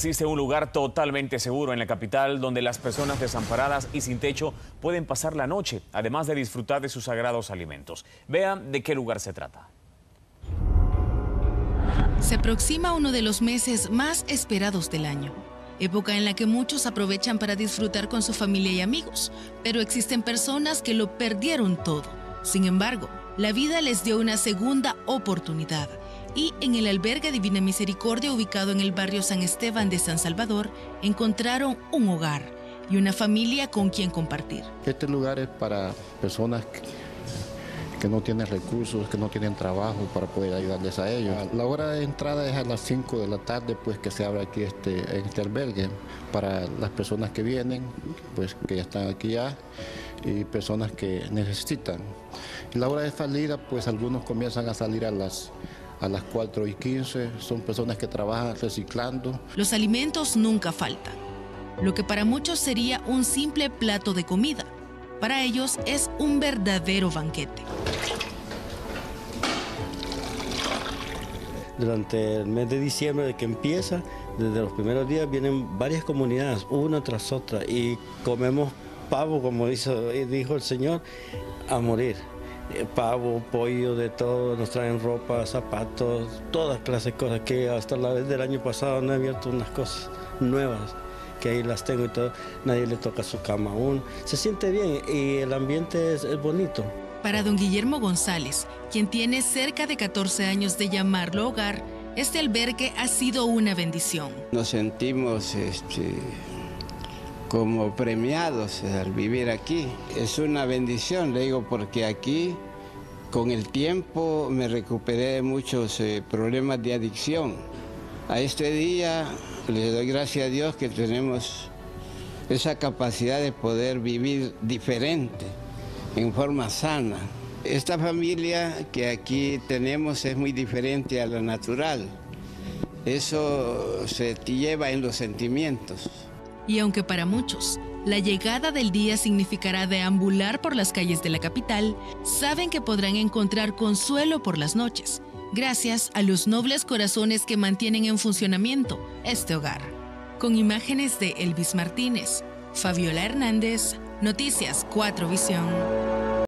Existe un lugar totalmente seguro en la capital donde las personas desamparadas y sin techo pueden pasar la noche, además de disfrutar de sus sagrados alimentos. Vean de qué lugar se trata. Se aproxima uno de los meses más esperados del año, época en la que muchos aprovechan para disfrutar con su familia y amigos, pero existen personas que lo perdieron todo. Sin embargo, la vida les dio una segunda oportunidad y en el albergue Divina Misericordia ubicado en el barrio San Esteban de San Salvador encontraron un hogar y una familia con quien compartir. Este lugar es para personas que, no tienen recursos, que no tienen trabajo para poder ayudarles a ellos. La hora de entrada es a las 5 de la tarde, pues que se abre aquí este, este albergue para las personas que vienen, pues que ya están aquí ya y personas que necesitan. La hora de salida, pues algunos comienzan a salir a las a las 4 y 15. Son personas que trabajan reciclando. Los alimentos nunca faltan. Lo que para muchos sería un simple plato de comida, para ellos es un verdadero banquete. Durante el mes de diciembre de que empieza, desde los primeros días vienen varias comunidades, una tras otra, y comemos pavo, como dijo el Señor, a morir. Eh, pavo, pollo, de todo, nos traen ropa, zapatos, todas clases de cosas que hasta la vez del año pasado no he abierto unas cosas nuevas que ahí las tengo y todo, nadie le toca su cama aún. Se siente bien y el ambiente es, bonito. Para don Guillermo González, quien tiene cerca de 14 años de llamarlo hogar, este albergue ha sido una bendición. Nos sentimos este, como premiados al vivir aquí. Es una bendición, le digo, porque aquí con el tiempo me recuperé de muchos eh, problemas de adicción. A este día le doy gracias a Dios que tenemos esa capacidad de poder vivir diferente, en forma sana. Esta familia que aquí tenemos es muy diferente a la natural. Eso se lleva en los sentimientos. Y aunque para muchos la llegada del día significará deambular por las calles de la capital, saben que podrán encontrar consuelo por las noches, gracias a los nobles corazones que mantienen en funcionamiento este hogar. Con imágenes de Elvis Martínez, Fabiola Hernández, Noticias 4 Visión.